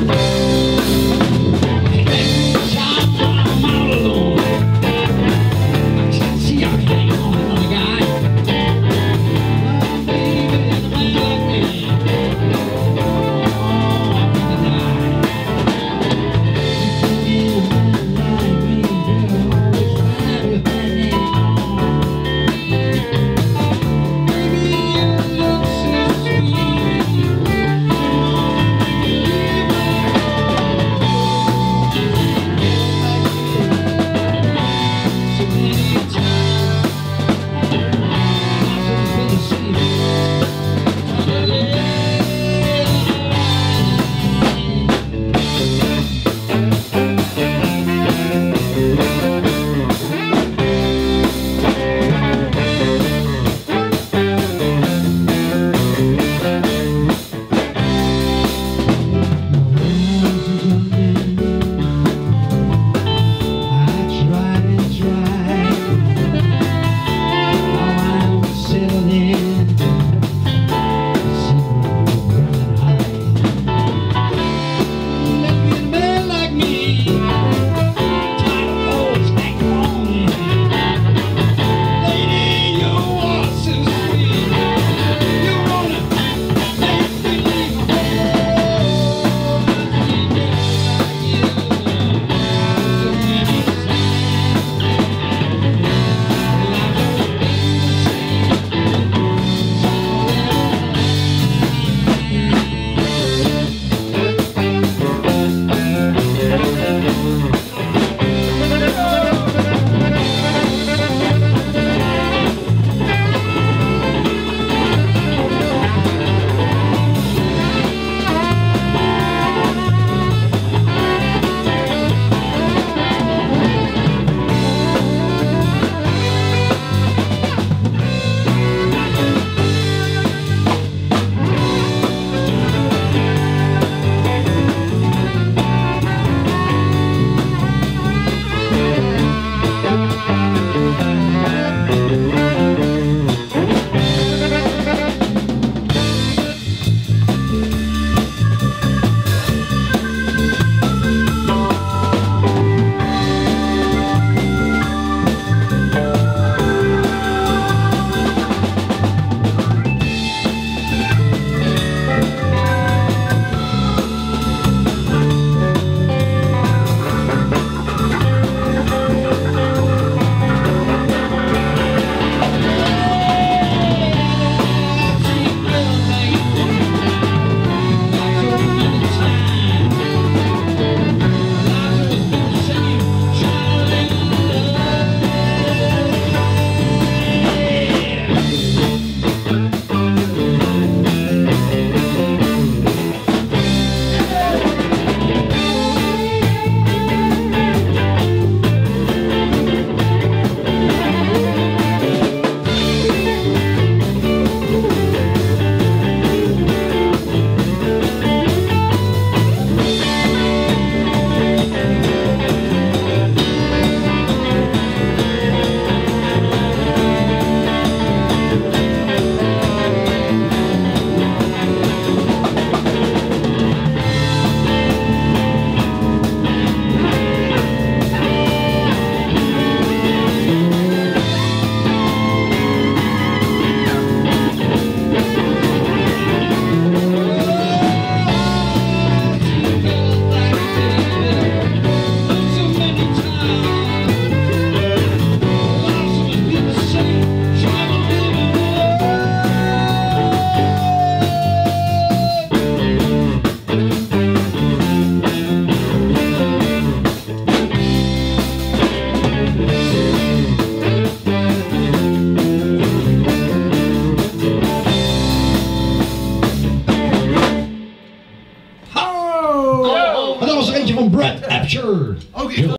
van Brad Absher. Ook